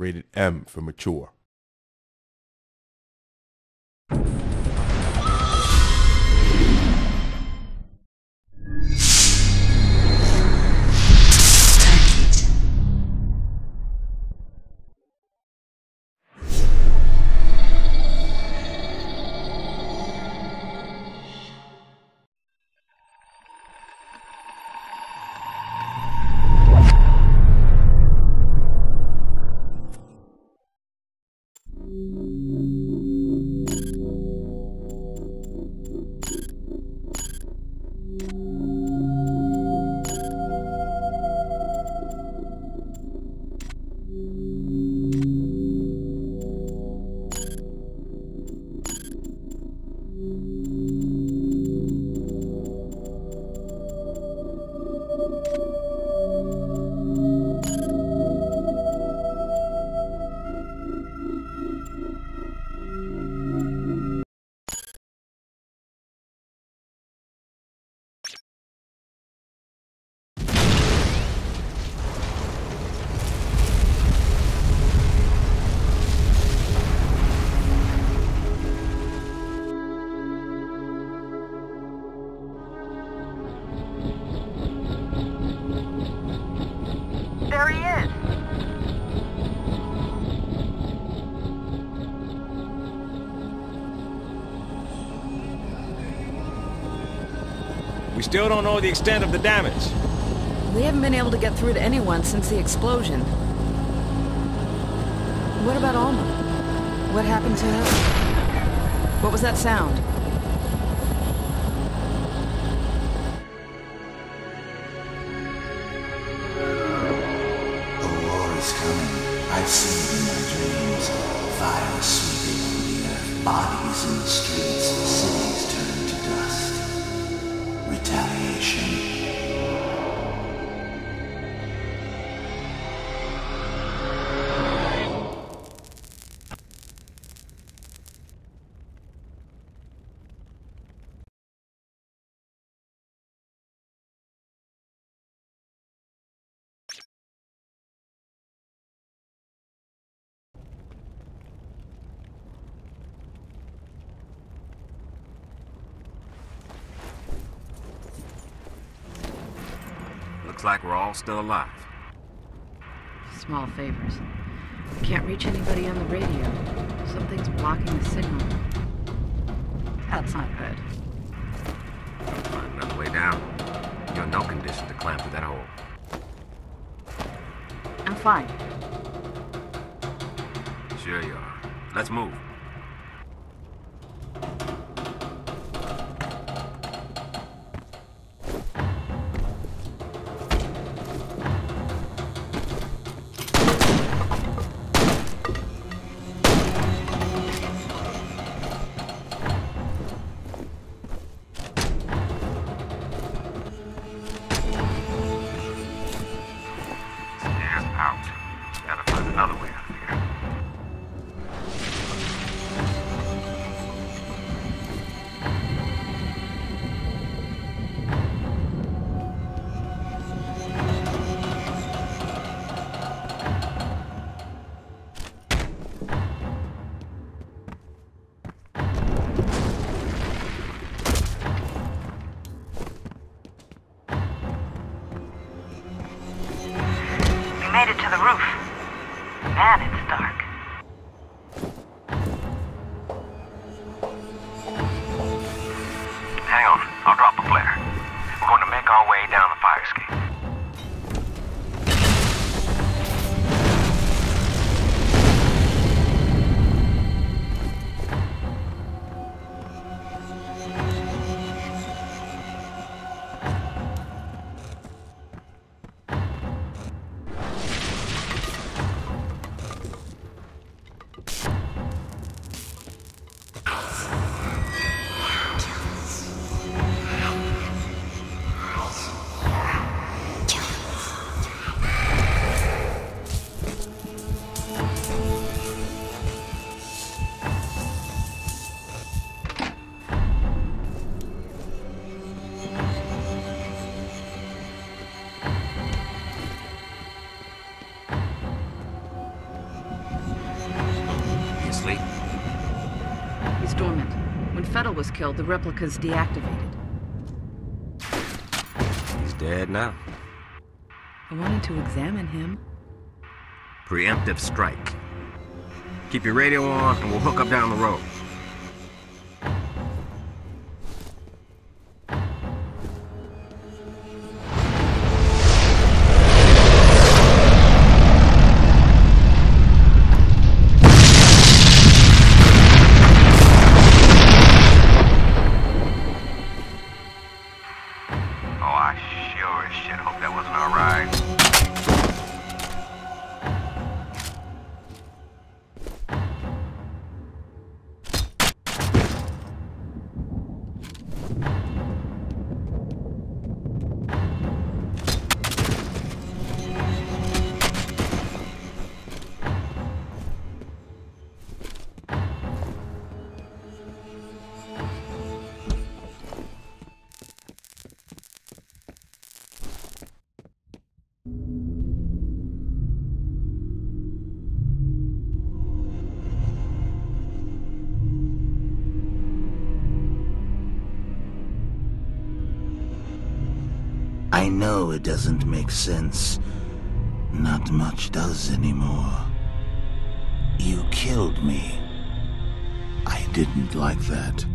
Rated M for mature. We still don't know the extent of the damage. We haven't been able to get through to anyone since the explosion. What about Alma? What happened to her? What was that sound? Looks like we're all still alive. Small favors. Can't reach anybody on the radio. Something's blocking the signal. That's not good. Find another way down. You're in no condition to climb through that hole. I'm fine. Sure you are. Let's move. Hang on. Fettel was killed, the replica's deactivated. He's dead now. I wanted to examine him. Preemptive strike. Keep your radio on, and we'll hook up down the road. I know it doesn't make sense. Not much does anymore. You killed me. I didn't like that.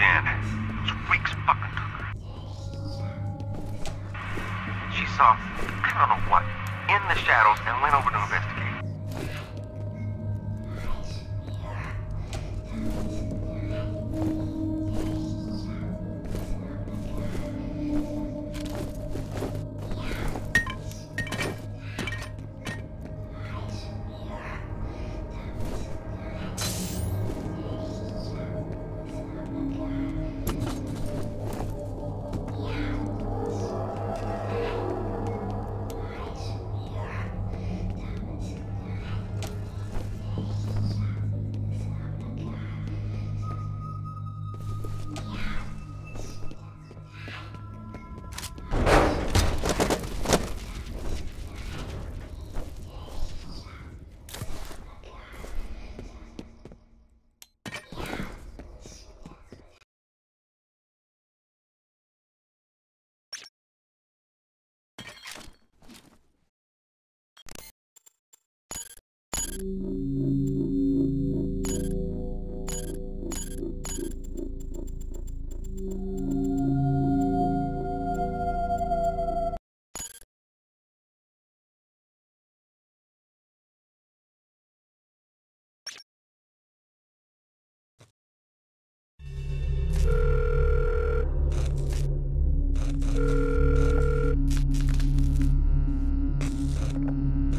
in.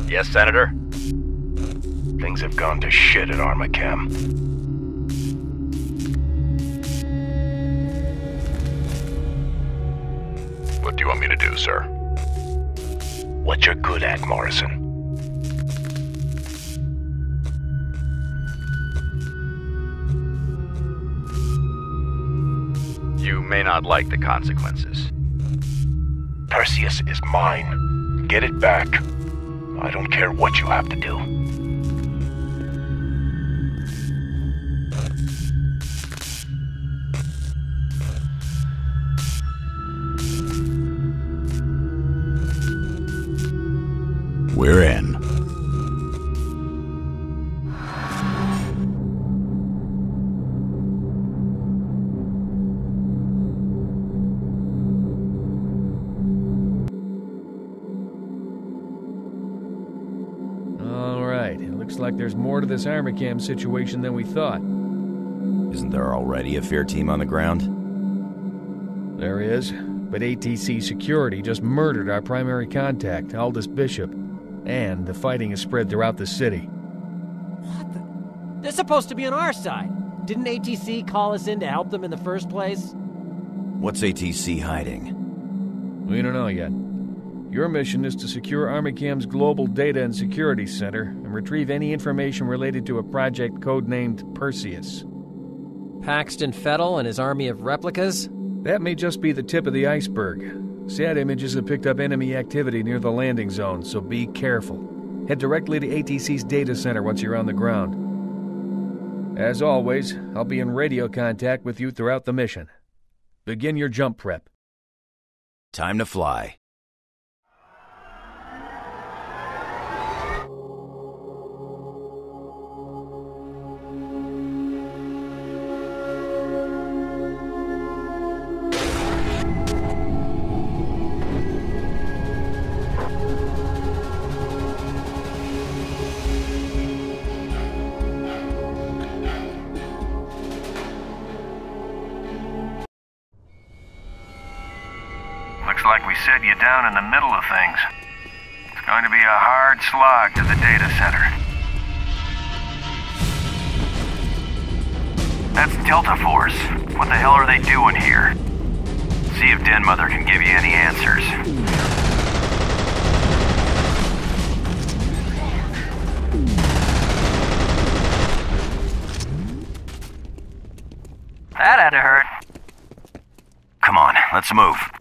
Yes, Senator? Things have gone to shit at Armacham. What do you want me to do, sir? What you're good at, Morrison. You may not like the consequences. Perseus is mine. Get it back. I don't care what you have to do. Looks like there's more to this Armacham situation than we thought. Isn't there already a F.E.A.R. team on the ground? There is, but ATC Security just murdered our primary contact, Aldus Bishop, and the fighting has spread throughout the city. What the? They're supposed to be on our side. Didn't ATC call us in to help them in the first place? What's ATC hiding? We don't know yet. Your mission is to secure Armacham's Global Data and Security Center and retrieve any information related to a project codenamed Perseus. Paxton Fettel and his army of replicas? That may just be the tip of the iceberg. SAT images have picked up enemy activity near the landing zone, so be careful. Head directly to ATC's data center once you're on the ground. As always, I'll be in radio contact with you throughout the mission. Begin your jump prep. Time to fly. Down in the middle of things. It's going to be a hard slog to the data center. That's Delta Force. What the hell are they doing here? See if Den Mother can give you any answers. That had to hurt. Come on, let's move.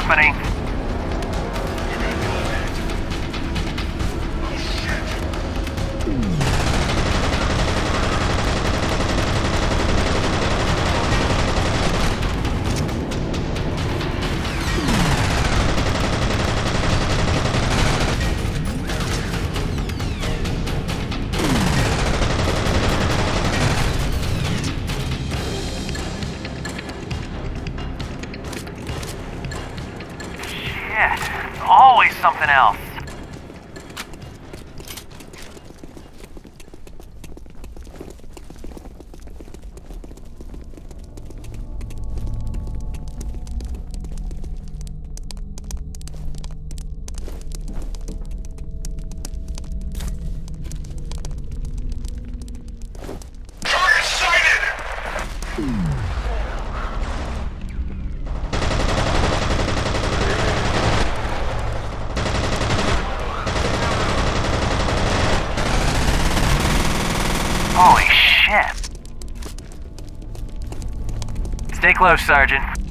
Company. Stay close, Sergeant.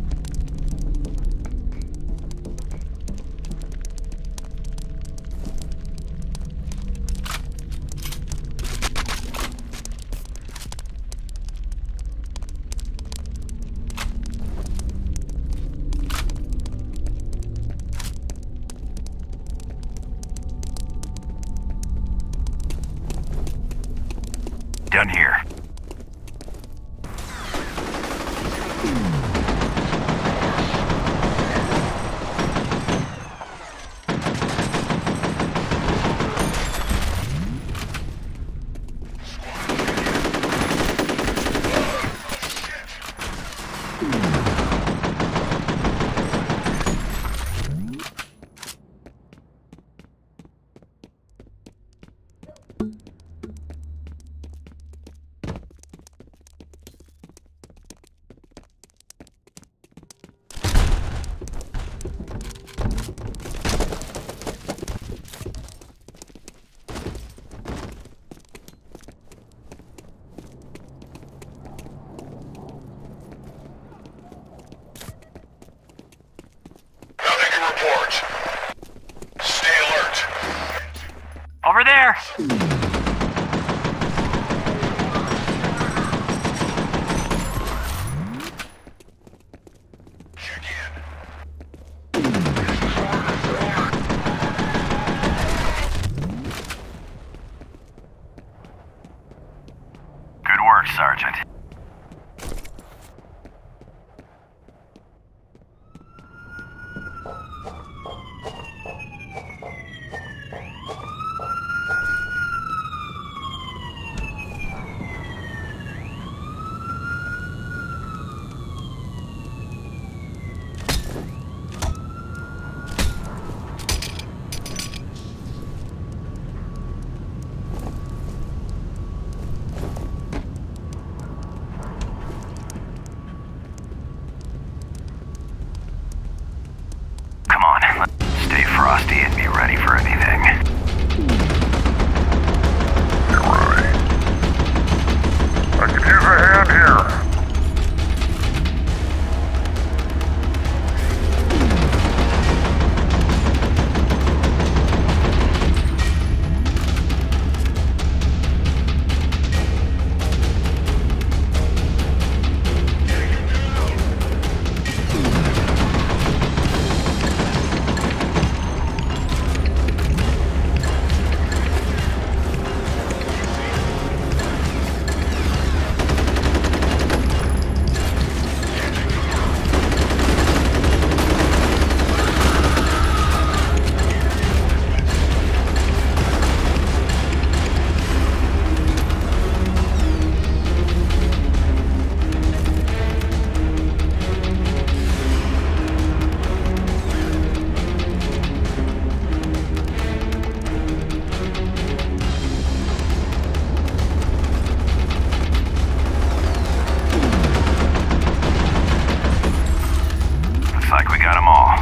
off.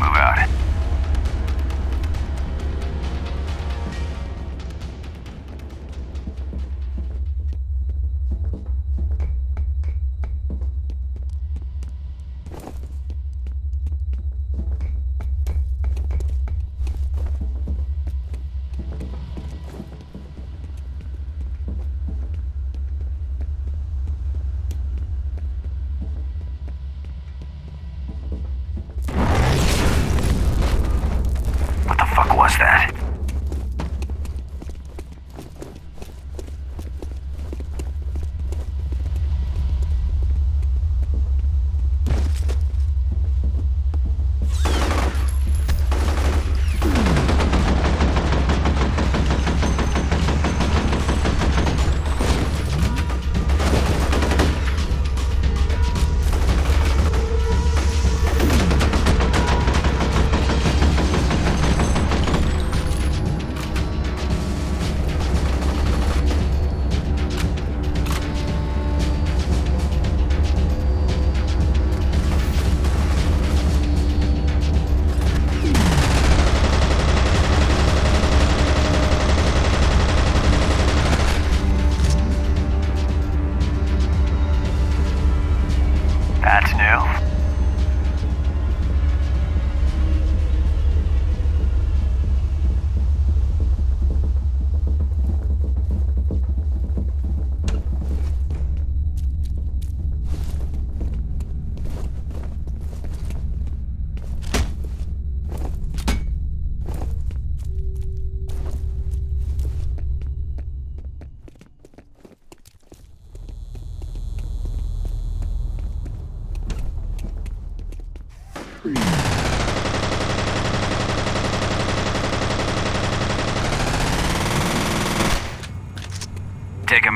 Move out.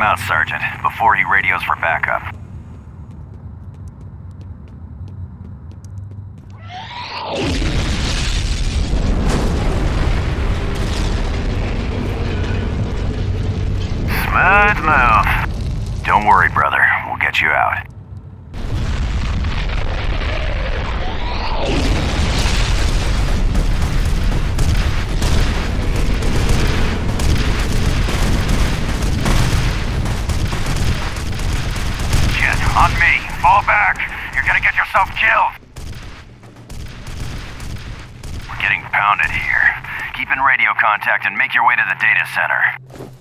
Out, Sergeant, before he radios for backup. Smooth move. Don't worry, brother. We'll get you out. Back. You're gonna get yourself killed. We're getting pounded here. Keep in radio contact and make your way to the data center.